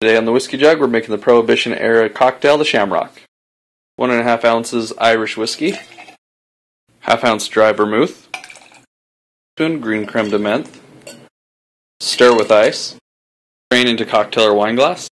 Today on the Whiskey Jug, we're making the Prohibition era cocktail, the Shamrock. One and a half ounces Irish whiskey, half ounce dry vermouth, spoon green creme de menthe, stir with ice, Drain into cocktail or wine glass.